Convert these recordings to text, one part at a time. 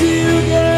you get?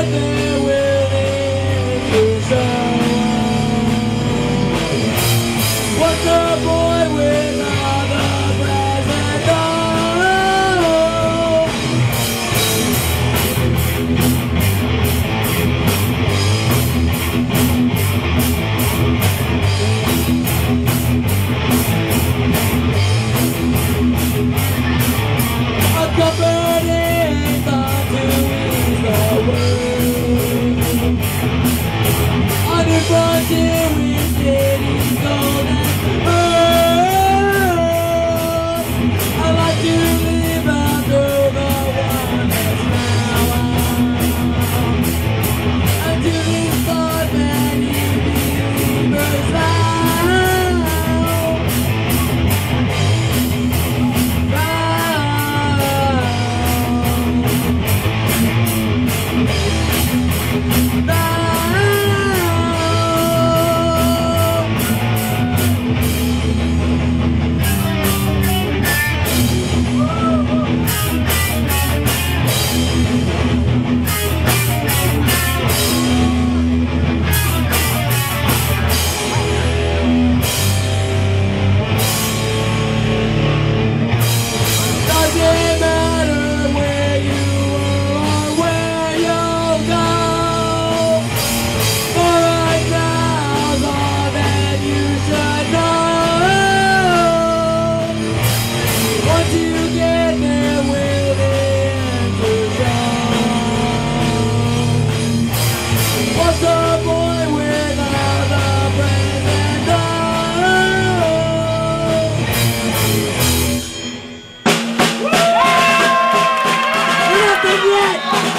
it.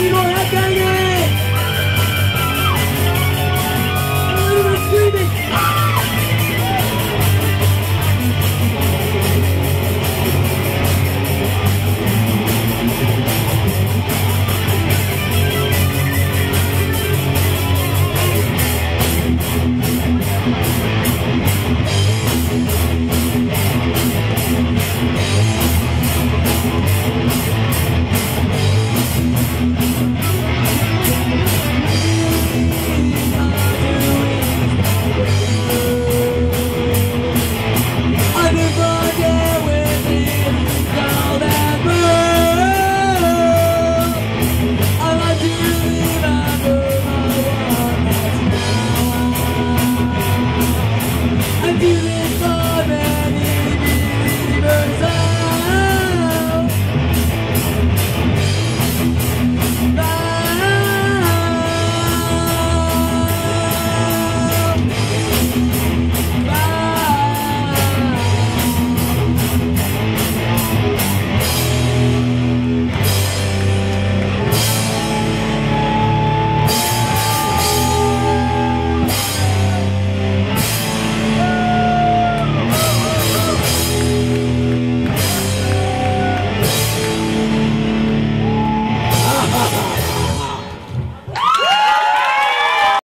y los alcaldes